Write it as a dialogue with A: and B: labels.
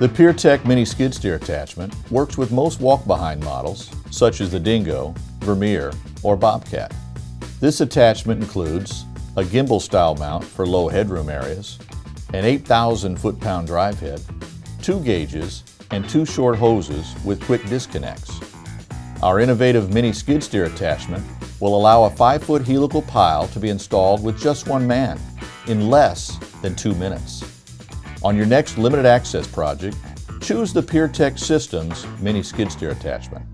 A: The Piertech Mini Skid Steer attachment works with most walk-behind models, such as the Dingo, Vermeer, or Bobcat. This attachment includes a gimbal-style mount for low headroom areas, an 8,000 foot-pound drive head, two gauges, and two short hoses with quick disconnects. Our innovative mini skid steer attachment will allow a 5-foot helical pile to be installed with just one man in less than two minutes. On your next limited access project, choose the Piertech Systems mini skid steer attachment.